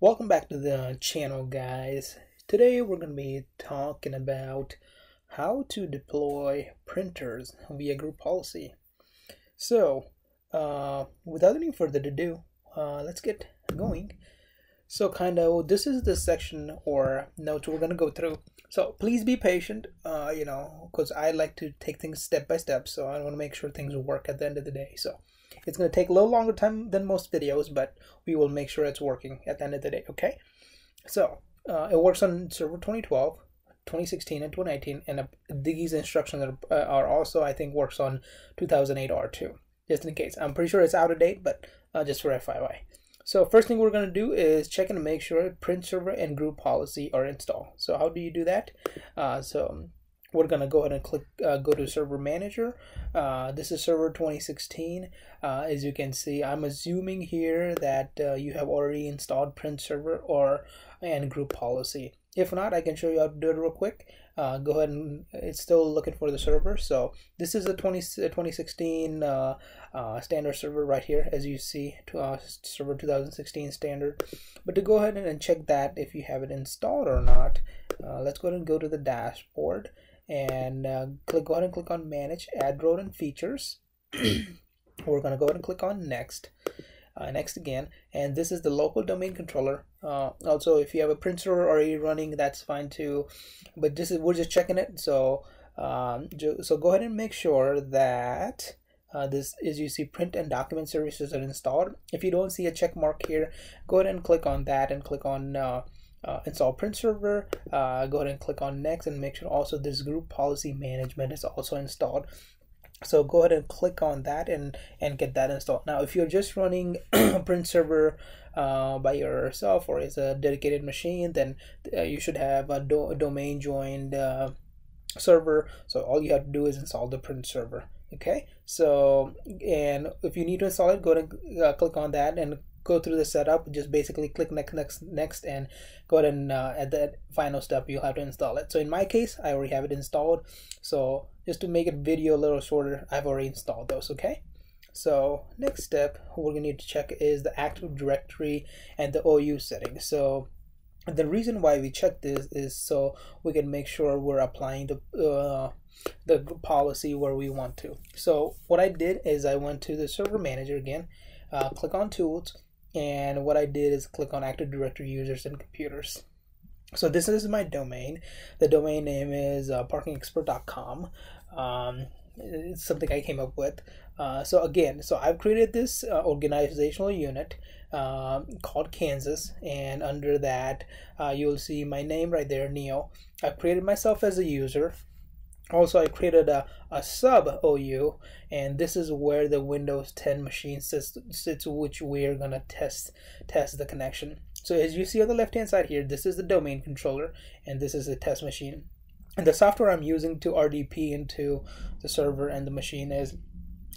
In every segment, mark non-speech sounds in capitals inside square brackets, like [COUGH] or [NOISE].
Welcome back to the channel guys. Today we're going to be talking about how to deploy printers via group policy. So uh, without any further ado, uh, let's get going. So kind of this is the section or notes we're going to go through. So please be patient, uh, you know, because I like to take things step by step. So I want to make sure things work at the end of the day. So it's going to take a little longer time than most videos, but we will make sure it's working at the end of the day, okay? So uh, it works on server 2012, 2016, and 2019, and uh, these instructions are, uh, are, also, I think, works on 2008 R2, just in case. I'm pretty sure it's out of date, but uh, just for FYI. So first thing we're going to do is check and make sure print server and group policy are installed. So how do you do that? Uh, so we're going to go ahead and click uh, go to server manager. Uh, this is server 2016 uh, as you can see I'm assuming here that uh, you have already installed print server or and group policy. If not I can show you how to do it real quick. Uh, go ahead and it's still looking for the server. So this is a 20, 2016 uh, standard server right here as you see to, server 2016 standard. But to go ahead and check that if you have it installed or not let's go ahead and go to the dashboard and uh, click go ahead and click on manage add roles and features. [CLEARS THROAT] We're going to go ahead and click on next. Uh, next again. And this is the local domain controller. Uh, also if you have a print server already running that's fine too. But this is we're just checking it. So um, so go ahead and make sure that uh, this is you see print and document services are installed. If you don't see a check mark here go ahead and click on that and click on uh, install print server uh, go ahead and click on next and make sure also this group policy management is also installed. So go ahead and click on that and and get that installed. Now if you're just running [CLEARS THROAT] print server uh, by yourself or as a dedicated machine then uh, you should have a, do- domain joined uh, server. So all you have to do is install the print server. Okay? So and if you need to install it go to uh, click on that and go through the setup just basically click next next next and go ahead and uh, at that final step you'll have to install it. So in my case i already have it installed. So just to make it video a little shorter i've already installed those okay? So next step we're going to need to check is the active directory and the ou settings so the reason why we check this is so we can make sure we're applying the uh, the policy where we want to. So what i did is i went to the server manager again uh, click on tools and what I did is click on Active Directory users and computers. So this is my domain. The domain name is uh, parkingexpert.com. Um, it's something I came up with. Uh, so again, so I've created this uh, organizational unit uh, called Kansas, and under that, uh, you'll see my name right there, Neel. I've created myself as a user also I created a, a sub OU and this is where the Windows 10 machine sits, sits which we're gonna test test the connection. So as you see on the left hand side here this is the domain controller and this is the test machine. And the software I'm using to RDP into the server and the machine is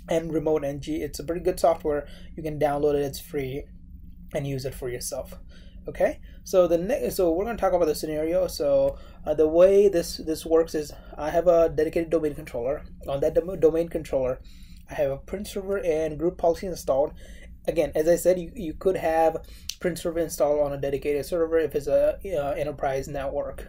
mRemoteNG it's a pretty good software. You can download it it's free and use it for yourself okay? So the next so we're going to talk about the scenario. So uh, the way this this works is i have a dedicated domain controller. On that dom- domain controller i have a print server and group policy installed. Again as i said you, you could have print server installed on a dedicated server if it's a uh, enterprise network.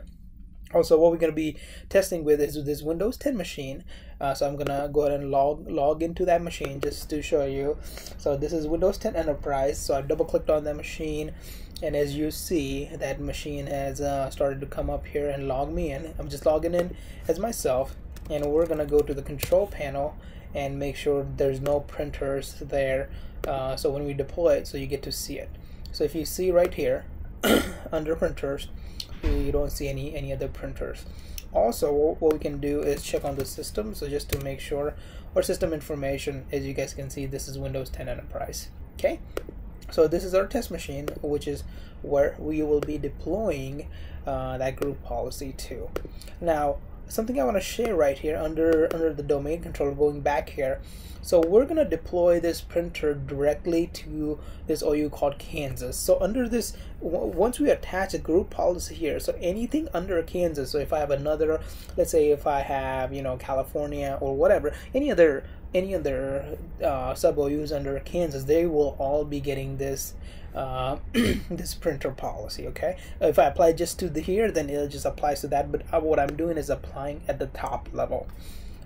Also what we're going to be testing with is this windows 10 machine. Uh, so i'm going to go ahead and log log into that machine just to show you. So this is windows 10 enterprise. So i double clicked on that machine and as you see that machine has uh, started to come up here and log me in. I'm just logging in as myself and we're going to go to the control panel and make sure there's no printers there uh, so when we deploy it so you get to see it. So if you see right here [COUGHS] under printers you don't see any any other printers. Also what we can do is check on the system so just to make sure our system information. As you guys can see this is windows 10 enterprise okay so this is our test machine which is where we will be deploying uh, that group policy to. Now something I want to share right here under under the domain controller going back here. So we're gonna deploy this printer directly to this OU called Kansas. So under this once we attach a group policy here so anything under Kansas so if I have another let's say if I have you know California or whatever any other any other uh, sub OUs under Kansas they will all be getting this uh, [CLEARS THROAT] this printer policy okay? If I apply just to the here then it just applies to that but uh, what I'm doing is applying at the top level.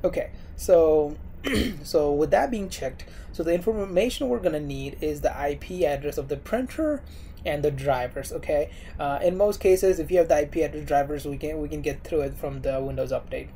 Okay so [CLEARS THROAT] so with that being checked so the information we're going to need is the IP address of the printer and the drivers okay? Uh, in most cases if you have the IP address drivers we can we can get through it from the Windows update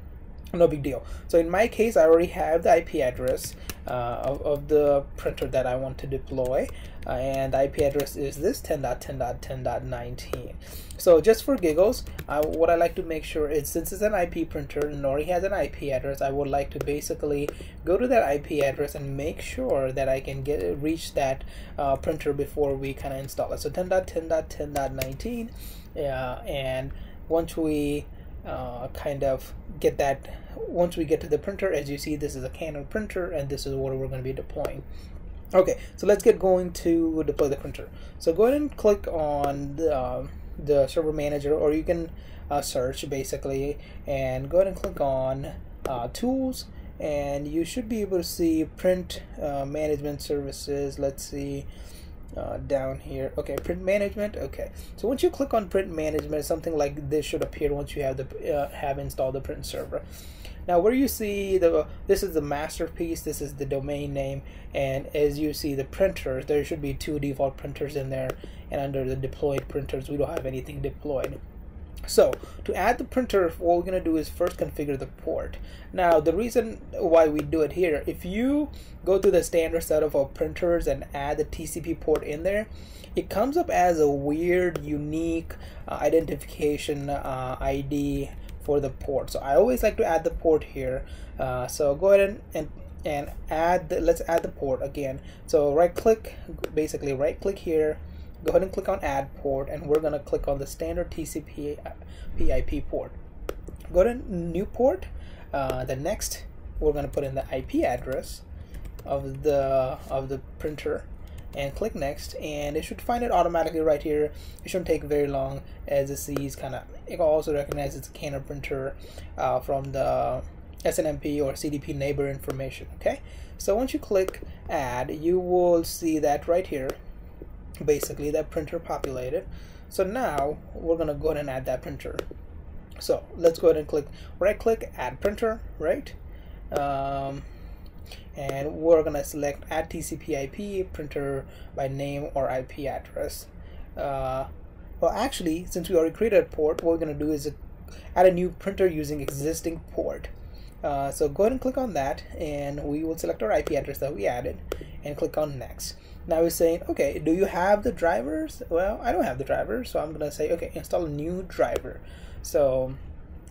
no big deal. So in my case I already have the IP address uh, of, of the printer that I want to deploy uh, and IP address is this 10.10.10.19 so just for giggles what I like to make sure is since it's an IP printer and already has an IP address I would like to basically go to that IP address and make sure that I can get reach that uh, printer before we kind of install it. So 10.10.10.19 uh, and once we uh, kind of get that once we get to the printer as you see this is a Canon printer and this is what we're going to be deploying. Okay so let's get going to deploy the printer. So go ahead and click on the, uh, the server manager or you can uh, search basically and go ahead and click on uh, tools and you should be able to see print uh, management services. Let's see uh, down here. Okay print management. Okay. So once you click on print management something like this should appear once you have the uh, have installed the print server. Now where you see the this is the masterpiece this is the domain name and as you see the printers there should be two default printers in there and under the deployed printers we don't have anything deployed so to add the printer, what we're gonna do is first configure the port. Now the reason why we do it here, if you go to the standard setup of our printers and add the TCP port in there, it comes up as a weird, unique uh, identification uh, ID for the port. So I always like to add the port here. Uh, so go ahead and, and and add the, let's add the port again. So right click, basically right click here go ahead and click on add port and we're going to click on the standard TCP PIP port. Go to new port uh, the next we're going to put in the IP address of the of the printer and click next and it should find it automatically right here. It shouldn't take very long as it sees kind of it also recognizes it's a Canon printer uh, from the SNMP or CDP neighbor information okay? So once you click add you will see that right here basically that printer populated. So now we're gonna go ahead and add that printer. So let's go ahead and click right click add printer right? Um, and we're gonna select add TCP IP printer by name or IP address. Uh, well actually since we already created a port what we're gonna do is add a new printer using existing port. Uh, so go ahead and click on that and we will select our IP address that we added and click on next now it's saying okay do you have the drivers? Well I don't have the drivers so I'm gonna say okay install a new driver. So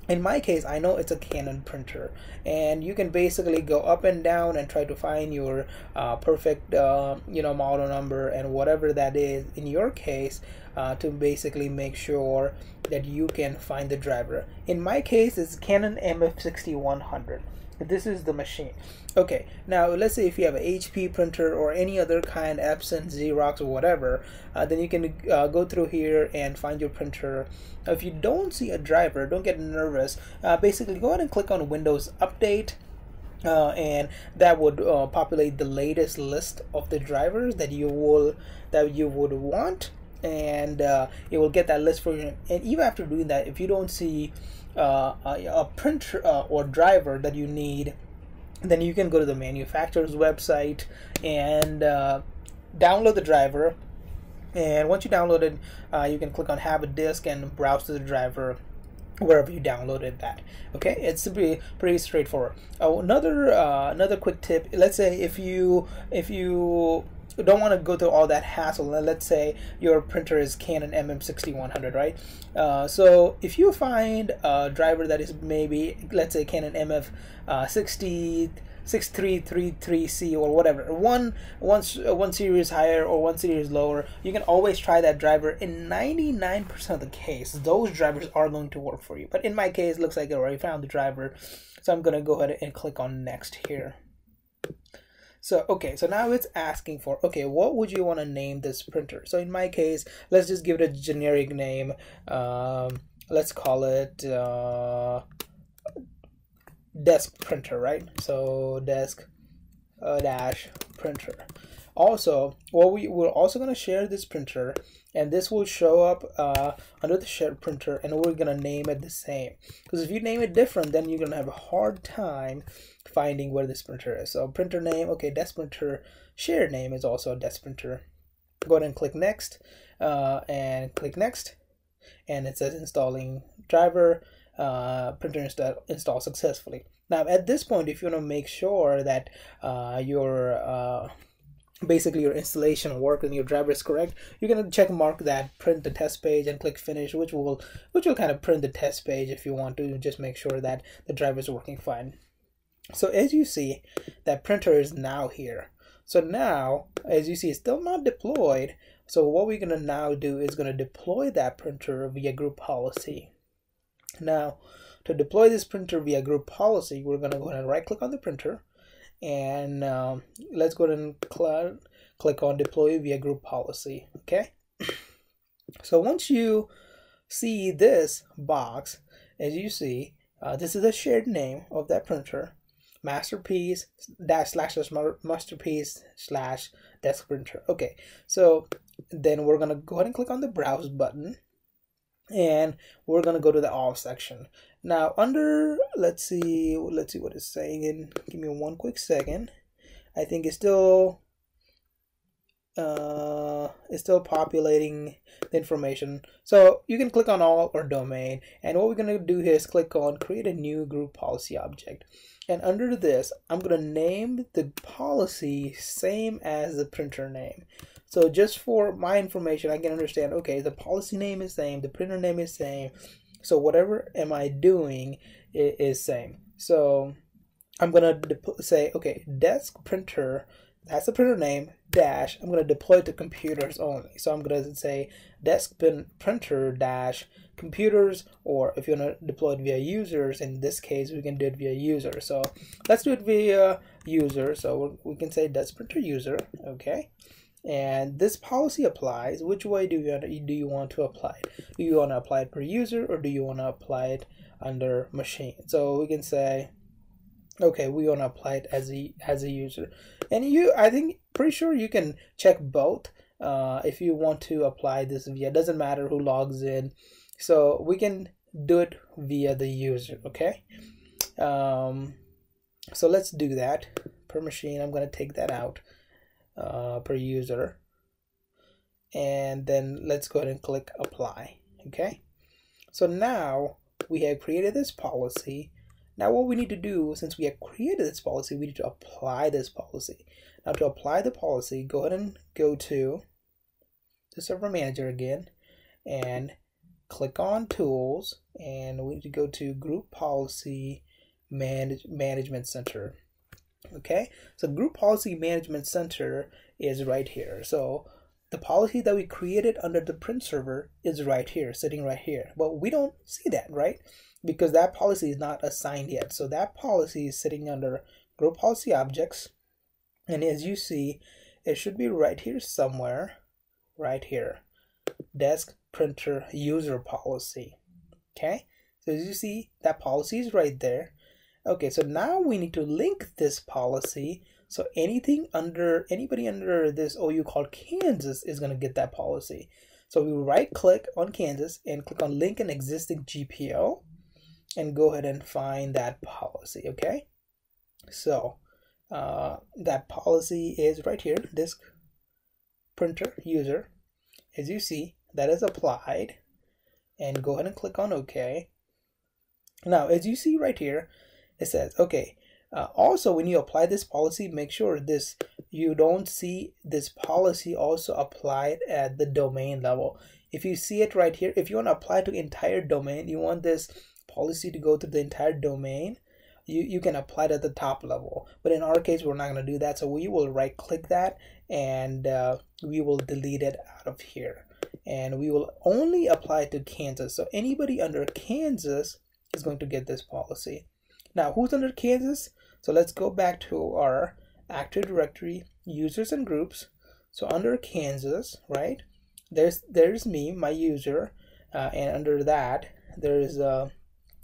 in my case I know it's a Canon printer and you can basically go up and down and try to find your uh, perfect uh, you know model number and whatever that is in your case uh, to basically make sure that you can find the driver. In my case it's Canon MF6100 this is the machine. Okay now let's say if you have an HP printer or any other kind Epson Xerox or whatever uh, then you can uh, go through here and find your printer. If you don't see a driver don't get nervous. Uh, basically go ahead and click on Windows Update uh, and that would uh, populate the latest list of the drivers that you will that you would want and uh, it will get that list for you. And even after doing that if you don't see uh, a, printer uh, or driver that you need then you can go to the manufacturer's website and uh, download the driver. And once you download it uh, you can click on have a disk and browse to the driver wherever you downloaded that. Okay? It's pretty pretty straightforward. Oh, another uh, another quick tip. Let's say if you if you don't want to go through all that hassle. Let's say your printer is Canon MM6100, right? Uh, so if you find a driver that is maybe, let's say Canon MF uh, 60 6333C or whatever, one one one series higher or one series lower, you can always try that driver. In 99% of the case, those drivers are going to work for you. But in my case, looks like I already found the driver, so I'm gonna go ahead and click on next here. So, okay, so now it's asking for, okay, what would you want to name this printer? So in my case, let's just give it a generic name. Um, let's call it uh, desk printer, right? So desk uh, dash printer. also well we, we're also going to share this printer and this will show up uh, under the shared printer and we're going to name it the same because if you name it different then you're going to have a hard time finding where this printer is. So printer name okay desk printer shared name is also a desk printer. Go ahead and click next uh, and click next and it says installing driver uh, printer install, install successfully. Now at this point if you want to make sure that uh, your uh, basically your installation work and your driver is correct you're going to check mark that print the test page and click finish which will which will kind of print the test page if you want to just make sure that the driver is working fine so as you see that printer is now here. So now as you see it's still not deployed. So what we're going to now do is to deploy that printer via group policy. Now to deploy this printer via group policy we're going to go ahead and right click on the printer. And um, let's go ahead and cl click on deploy via group policy okay? [COUGHS] So once you see this box as you see uh, this is the shared name of that printer masterpiece dash slash masterpiece slash desk printer okay so then we're gonna go ahead and click on the browse button and we're gonna go to the all section. Now under let's see let's see what it's saying and give me one quick second. I think it's still uh it's still populating the information. So you can click on all or domain and what we're going to do here is click on create a new group policy object and under this i'm going to name the policy same as the printer name so just for my information, I can understand, okay, the policy name is same, the printer name is same. So whatever am I doing is same. So I'm going to say, okay, desk printer, that's the printer name, dash, I'm going to deploy to computers only. So I'm going to say desk printer dash computers, or if you want to deploy it via users, in this case, we can do it via user. So let's do it via user. So we can say desk printer user, okay? And this policy applies. Which way do you do you want to apply it? Do you want to apply it per user or do you want to apply it under machine? So we can say okay we want to apply it as a as a user. And you i think pretty sure you can check both uh, if you want to apply this via doesn't matter who logs in so we can do it via the user okay? Um, so let's do that. Per machine i'm going to take that out uh, per user. And then let's go ahead and click apply okay? So now we have created this policy. Now what we need to do since we have created this policy we need to apply this policy. Now to apply the policy go ahead and go to the server manager again and click on tools and we need to go to group policy manage management center. Okay? So group policy management center is right here. So the policy that we created under the print server is right here sitting right here. But we don't see that right? Because that policy is not assigned yet. So that policy is sitting under group policy objects. And as you see it should be right here somewhere right here desk printer user policy okay so as you see that policy is right there Okay, so now we need to link this policy. So anything under, anybody under this OU called Kansas is going to get that policy. So we right click on Kansas and click on link an existing GPO and go ahead and find that policy, okay? So uh, that policy is right here, disk printer user. As you see, that is applied. And go ahead and click on OK. Now, as you see right here, it says okay uh, also when you apply this policy make sure this you don't see this policy also applied at the domain level. If you see it right here if you want to apply to entire domain you want this policy to go to the entire domain you, you can apply it at the top level. But in our case we're not going to do that. So we will right click that and uh, we will delete it out of here and we will only apply to Kansas so anybody under Kansas is going to get this policy now, who's under Kansas? So let's go back to our Active Directory users and groups. So under Kansas, right? There's there's me, my user, uh, and under that there's a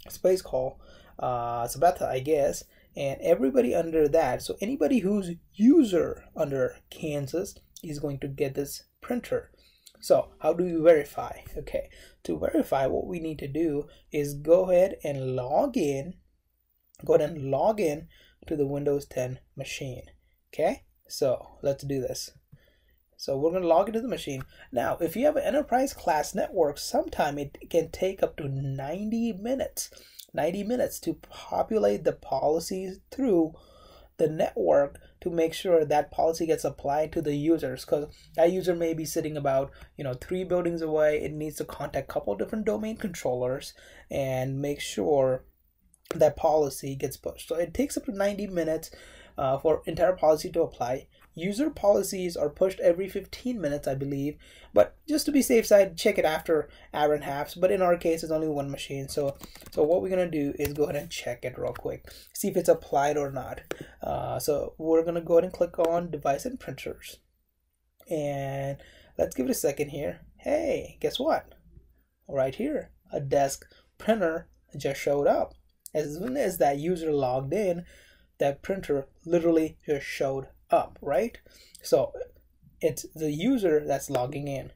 space call uh, Sabetha, I guess, and everybody under that so anybody who's user under Kansas is going to get this printer. So how do we verify? Okay to verify what we need to do is go ahead and log in go ahead and log in to the Windows 10 machine okay? So let's do this. So we're going to log into the machine. Now, if you have an enterprise class network, sometime it can take up to 90 minutes 90 minutes to populate the policies through the network to make sure that policy gets applied to the users. Because that user may be sitting about you know three buildings away. It needs to contact a couple different domain controllers and make sure that policy gets pushed. So it takes up to 90 minutes uh, for entire policy to apply User policies are pushed every 15 minutes, I believe. But just to be safe side, check it after hour and a half. But in our case, it's only one machine. So, so what we're gonna do is go ahead and check it real quick, see if it's applied or not. Uh, so we're gonna go ahead and click on device and printers, and let's give it a second here. Hey, guess what? Right here, a desk printer just showed up. As soon as that user logged in, that printer literally just showed up, right? So it's the user that's logging in.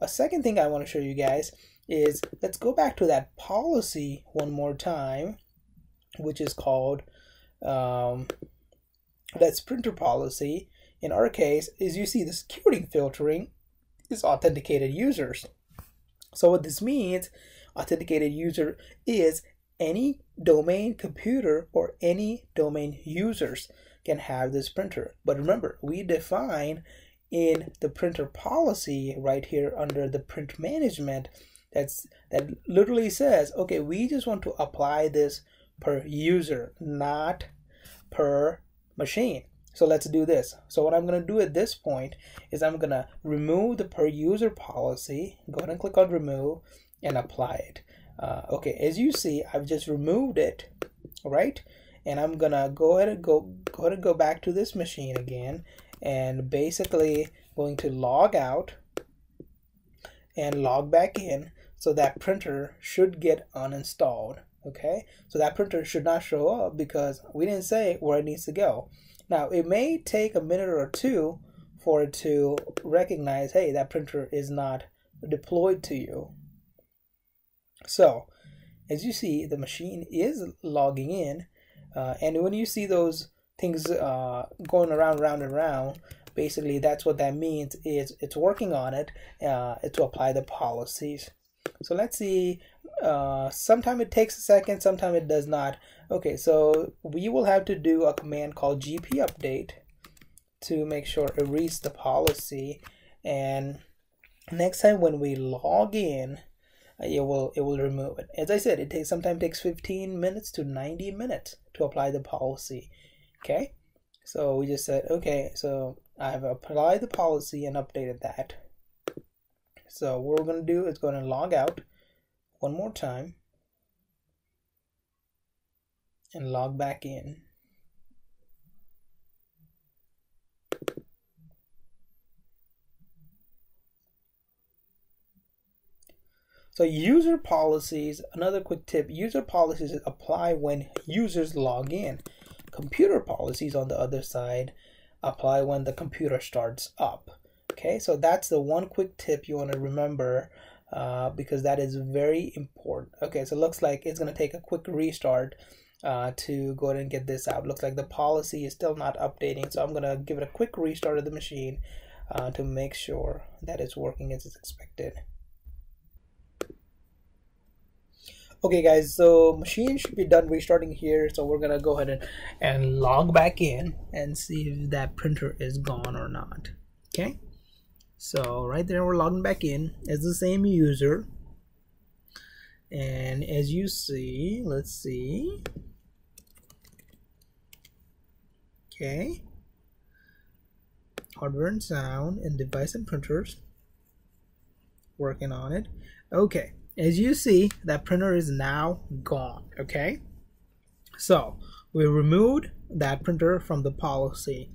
A second thing I want to show you guys is let's go back to that policy one more time, which is called um, that's printer policy. In our case, is you see the security filtering is authenticated users. So what this means, authenticated user is any domain computer or any domain users can have this printer. But remember, we define in the printer policy right here under the print management that's that literally says okay we just want to apply this per user not per machine. So let's do this. So what i'm going to do at this point is i'm going to remove the per user policy go ahead and click on remove and apply it uh, okay as you see I've just removed it right? And I'm gonna go ahead and go go ahead and go back to this machine again and basically going to log out and log back in so that printer should get uninstalled okay? So that printer should not show up because we didn't say where it needs to go. Now it may take a minute or two for it to recognize hey that printer is not deployed to you so as you see, the machine is logging in. Uh, and when you see those things uh, going around, round and round, basically that's what that means is it's working on it uh, to apply the policies. So let's see, uh, sometime it takes a second, sometime it does not. Okay, so we will have to do a command called gp update to make sure it reads the policy. And next time when we log in, it will it will remove it. As i said it takes sometimes takes 15 minutes to 90 minutes to apply the policy okay? So we just said okay so i've applied the policy and updated that. So what we're going to do is going to log out one more time and log back in So user policies, another quick tip, user policies apply when users log in. Computer policies on the other side apply when the computer starts up. Okay, so that's the one quick tip you want to remember uh, because that is very important. Okay, so it looks like it's going to take a quick restart uh, to go ahead and get this out. Looks like the policy is still not updating, so I'm going to give it a quick restart of the machine uh, to make sure that it's working as it's expected. Okay guys so machine should be done restarting here so we're gonna go ahead and, and log back in and see if that printer is gone or not. Okay? So right there we're logging back in as the same user. And as you see let's see. Okay. Hardware and sound and device and printers working on it. Okay as you see, that printer is now gone, okay? So we removed that printer from the policy.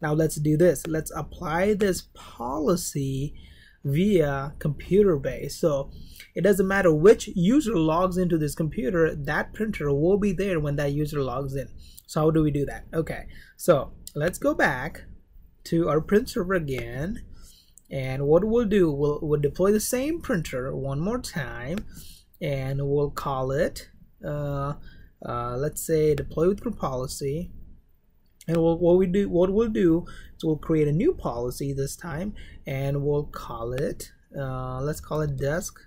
Now let's do this. Let's apply this policy via computer base. So it doesn't matter which user logs into this computer, that printer will be there when that user logs in. So how do we do that? Okay, so let's go back to our print server again. And what we'll do, we'll, we'll deploy the same printer one more time and we'll call it, uh, uh, let's say deploy with group policy. And we'll, what we do what we'll do is we'll create a new policy this time and we'll call it uh, let's call it desk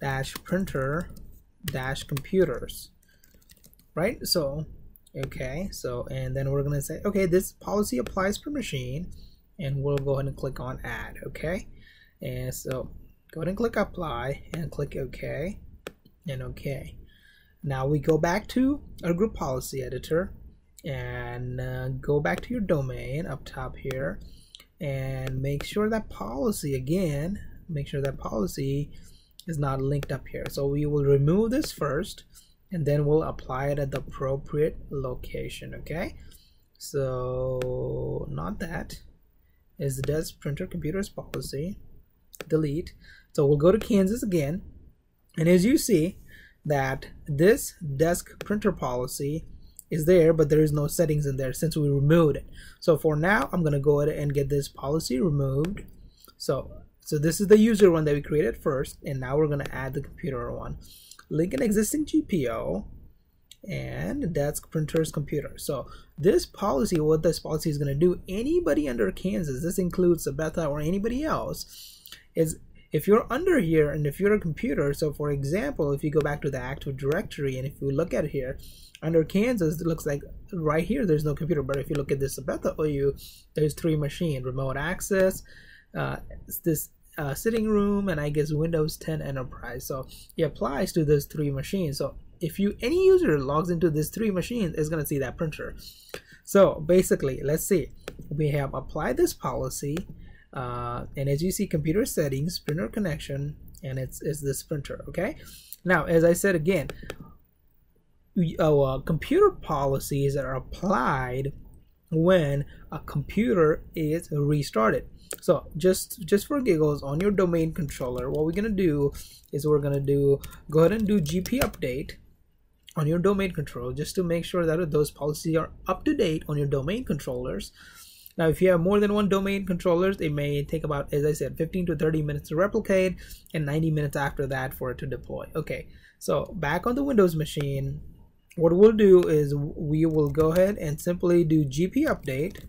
dash printer dash computers. Right? So okay so and then we're gonna say okay this policy applies per machine and we'll go ahead and click on add okay? And so go ahead and click apply and click ok and okay. Now we go back to our group policy editor and uh, go back to your domain up top here and make sure that policy again make sure that policy is not linked up here. So we will remove this first and then we'll apply it at the appropriate location okay? So not that. Is the desk printer computers policy delete? So we'll go to Kansas again and as you see that this desk printer policy is there but there is no settings in there since we removed it. So for now I'm gonna go ahead and get this policy removed. So so this is the user one that we created first and now we're gonna add the computer one link an existing GPO and that's printers computer. So this policy what this policy is going to do anybody under Kansas this includes Sabetha or anybody else is if you're under here and if you're a computer, so for example, if you go back to the Active Directory and if you look at here, under Kansas, it looks like right here there's no computer, but if you look at this Sabetha OU, there's three machine, remote access, uh, this uh, sitting room, and I guess Windows 10 Enterprise. So it applies to those three machines. So if you any user logs into this three machines, is gonna see that printer. So basically, let's see, we have applied this policy uh, and as you see computer settings printer connection and it's, it's this printer okay now as I said again uh, computer policies are applied when a computer is restarted so just just for giggles on your domain controller what we're gonna do is we're gonna do go ahead and do gp update on your domain controller just to make sure that those policies are up to date on your domain controllers now, if you have more than one domain controllers, it may take about, as I said, 15 to 30 minutes to replicate and 90 minutes after that for it to deploy. Okay, so back on the Windows machine, what we'll do is we will go ahead and simply do GP update,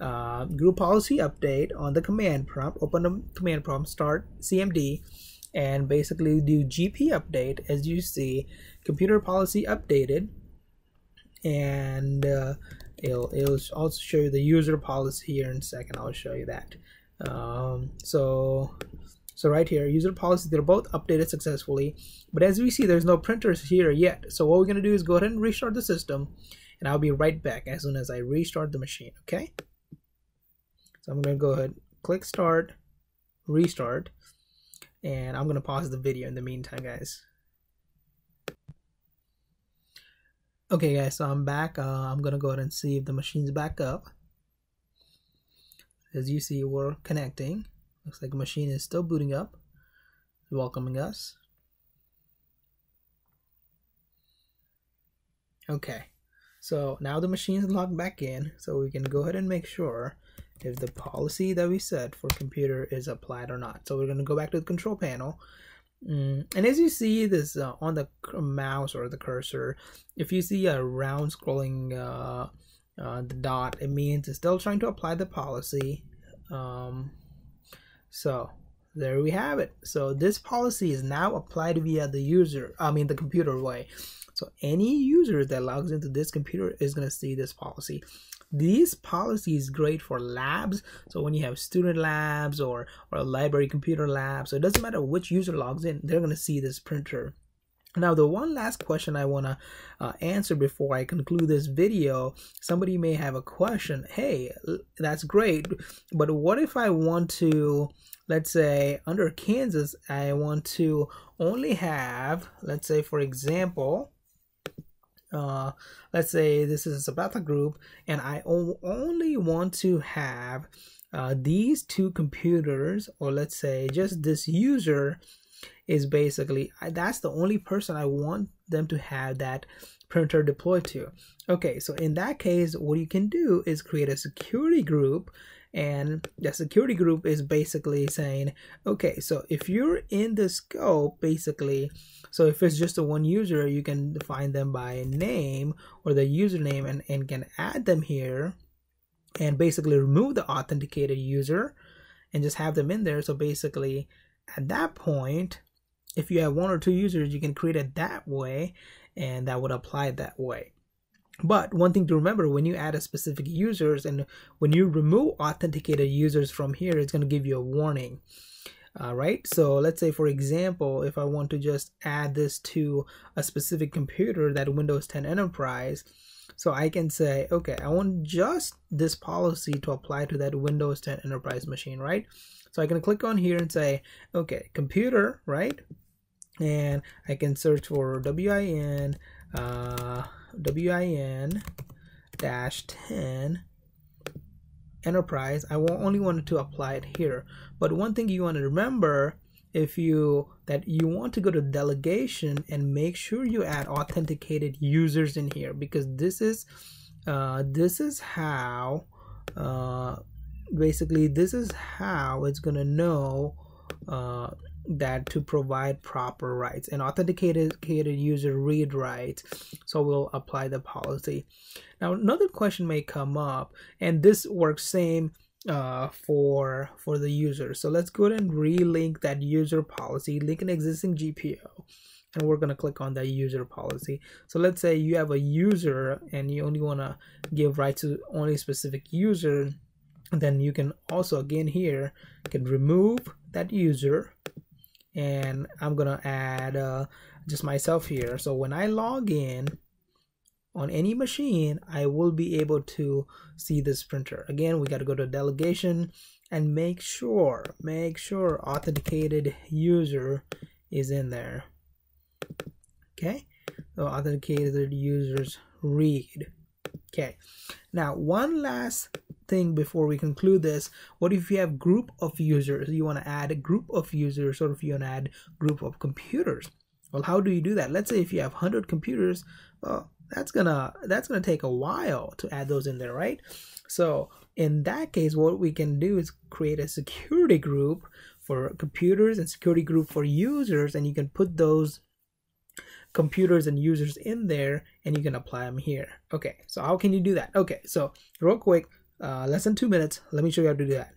uh, group policy update on the command prompt, open the command prompt, start CMD, and basically do GP update. As you see computer policy updated and uh, it'll, it'll also show you the user policy here in a second. I'll show you that. Um, so so right here user policy they're both updated successfully but as we see there's no printers here yet. So what we're gonna do is go ahead and restart the system and I'll be right back as soon as I restart the machine okay so I'm gonna go ahead click start restart and I'm gonna pause the video in the meantime guys Okay guys, so I'm back. Uh, I'm gonna go ahead and see if the machine's back up. As you see, we're connecting. Looks like the machine is still booting up, welcoming us. Okay, so now the machine's logged back in, so we can go ahead and make sure if the policy that we set for computer is applied or not. So we're gonna go back to the control panel Mm. And as you see this uh, on the mouse or the cursor, if you see a round scrolling uh, uh, the dot, it means it's still trying to apply the policy. Um, so there we have it. So this policy is now applied via the user, I mean the computer way. So any user that logs into this computer is going to see this policy. This policy is great for labs. So when you have student labs or, or a library computer lab, so it doesn't matter which user logs in, they're going to see this printer. Now, the one last question I want to uh, answer before I conclude this video, somebody may have a question. Hey, that's great, but what if I want to, let's say, under Kansas, I want to only have, let's say, for example, uh, let's say this is a Sabetha group and I only want to have uh, these two computers, or let's say just this user, is basically that's the only person I want them to have that printer deployed to. Okay, so in that case, what you can do is create a security group and the security group is basically saying okay so if you're in the scope basically so if it's just a one user you can define them by name or the username and, and can add them here and basically remove the authenticated user and just have them in there. So basically at that point if you have one or two users you can create it that way and that would apply that way but one thing to remember when you add a specific users and when you remove authenticated users from here, it's going to give you a warning. All right. So let's say, for example, if I want to just add this to a specific computer that Windows 10 Enterprise, so I can say, okay, I want just this policy to apply to that Windows 10 Enterprise machine, right? So I can click on here and say, okay, computer, right? And I can search for WIN uh, WIN dash 10 enterprise. I only wanted to apply it here. But one thing you want to remember if you that you want to go to delegation and make sure you add authenticated users in here because this is uh, this is how uh, basically this is how it's gonna know uh, that to provide proper rights and authenticated user read rights. So we'll apply the policy. Now another question may come up and this works same uh, for for the user. So let's go ahead and relink that user policy link an existing GPO and we're going to click on that user policy. So let's say you have a user and you only want to give rights to only specific user then you can also again here can remove that user and I'm gonna add uh, just myself here. So when I log in on any machine I will be able to see this printer. Again we got to go to delegation and make sure make sure authenticated user is in there. Okay? So authenticated users read. Okay. Now one last thing before we conclude this. What if you have group of users? You want to add a group of users or if you want to add group of computers? Well how do you do that? Let's say if you have 100 computers well that's gonna that's gonna take a while to add those in there right? So in that case what we can do is create a security group for computers and security group for users and you can put those computers and users in there and you can apply them here. Okay so how can you do that? Okay so real quick uh, less than two minutes. Let me show you how to do that.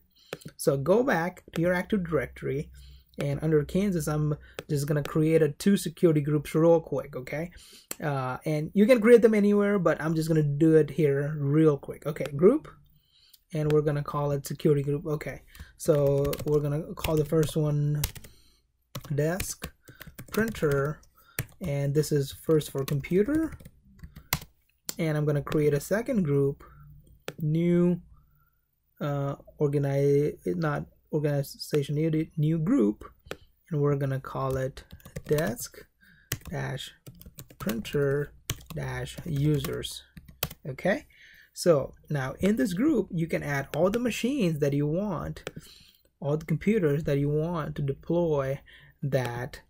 So go back to your Active Directory and under Kansas, I'm just gonna create a two security groups real quick, okay? Uh, and you can create them anywhere, but I'm just gonna do it here real quick. Okay, group, and we're gonna call it security group. Okay, so we're gonna call the first one desk printer, and this is first for computer, and I'm gonna create a second group new uh, organize not organization new group and we're gonna call it desk dash printer dash users. Okay? So now in this group you can add all the machines that you want all the computers that you want to deploy that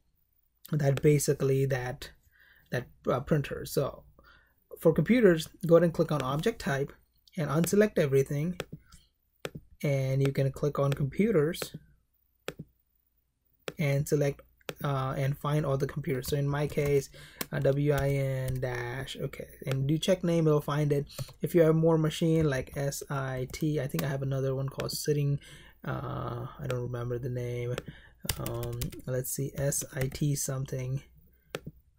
that basically that that uh, printer. So for computers go ahead and click on object type and unselect everything. And you can click on computers and select uh, and find all the computers. So in my case uh, win dash okay. And do check name it'll find it. If you have more machine like sit i think i have another one called sitting uh, i don't remember the name. Um, let's see sit something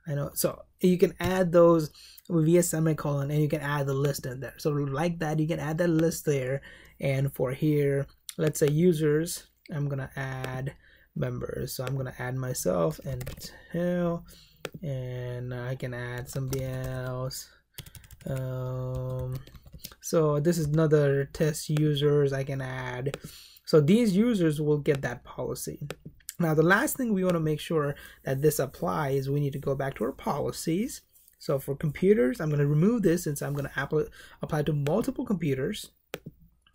I know. So you can add those via semicolon and you can add the list in there. So like that, you can add that list there. And for here, let's say users, I'm to add members. So I'm to add myself and Patel and I can add somebody else. Um, so this is another test users I can add. So these users will get that policy. Now, the last thing we want to make sure that this applies, we need to go back to our policies. So for computers, I'm going to remove this since I'm going to apply, apply to multiple computers.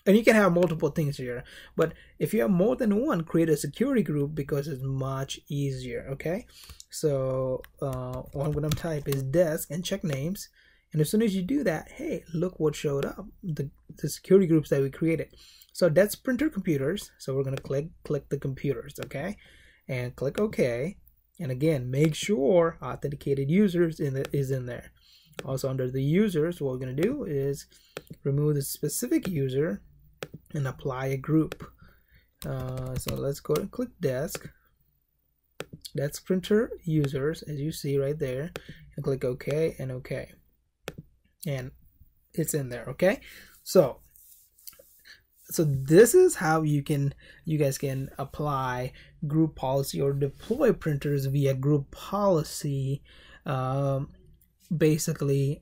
and you can have multiple things here but if you have more than one create a security group because it's much easier okay so uh, what i'm going to type is desk and check names and as soon as you do that hey look what showed up the, the security groups that we created so that's printer computers so we're going to click click the computers okay and click ok and again make sure authenticated users in the, is in there also under the users what we're going to do is remove the specific user and apply a group. Uh, so let's go and click desk. That's printer users, as you see right there, and click OK and OK. And it's in there, okay? So so this is how you can you guys can apply group policy or deploy printers via group policy um, basically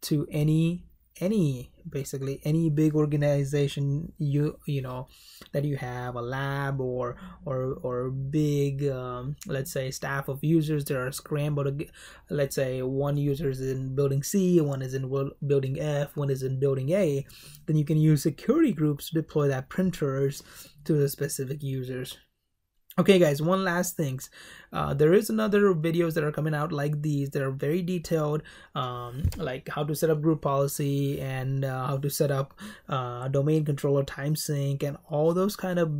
to any any basically any big organization you you know that you have a lab or or or big um, let's say staff of users that are scrambled let's say one user is in building c one is in building f one is in building a then you can use security groups to deploy that printers to the specific users okay guys one last things. Uh, there is another videos that are coming out like these that are very detailed um, like how to set up group policy and uh, how to set up uh, domain controller time sync and all those kind of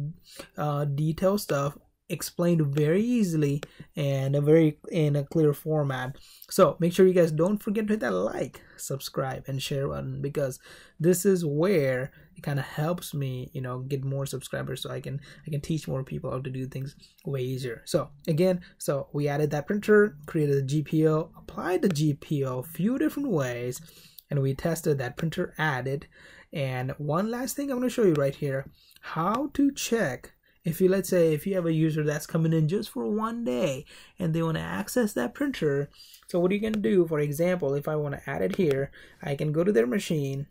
uh, detailed stuff explained very easily and a very in a clear format. So make sure you guys don't forget to hit that like subscribe and share button because this is where it kind of helps me you know get more subscribers so i can i can teach more people how to do things way easier. So again so we added that printer created a gpo applied the gpo a few different ways and we tested that printer added. And one last thing i'm going to show you right here how to check if you let's say if you have a user that's coming in just for one day and they want to access that printer so what are you going to do? For example if i want to add it here i can go to their machine.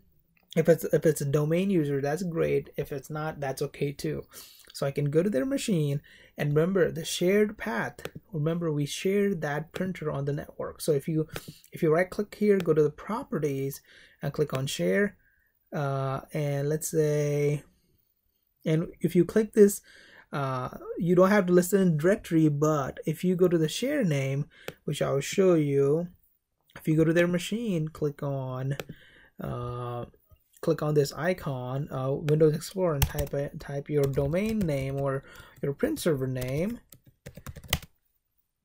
If it's if it's a domain user that's great. If it's not that's okay too. So i can go to their machine and remember the shared path. Remember we shared that printer on the network. So if you if you right click here go to the properties and click on share uh, and let's say and if you click this uh, you don't have to list in directory but if you go to the share name which I will show you if you go to their machine click on uh, click on this icon uh, Windows Explorer and type a, type your domain name or your print server name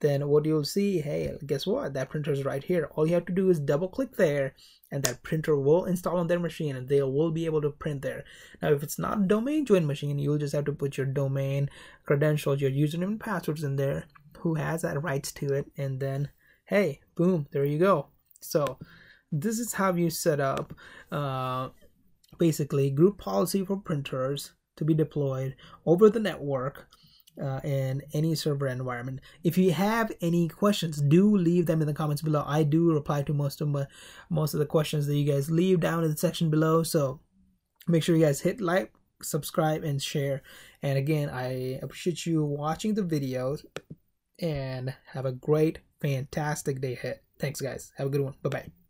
then what you'll see hey guess what? That printer is right here. All you have to do is double click there and that printer will install on their machine and they will be able to print there. Now if it's not a domain joined machine you'll just have to put your domain credentials your username and passwords in there who has that rights to it and then hey boom there you go. So this is how you set up uh, basically group policy for printers to be deployed over the network uh, in any server environment. If you have any questions, do leave them in the comments below. I do reply to most of my most of the questions that you guys leave down in the section below. So make sure you guys hit like, subscribe, and share. And again, I appreciate you watching the videos and have a great, fantastic day ahead. Thanks, guys. Have a good one. Bye bye.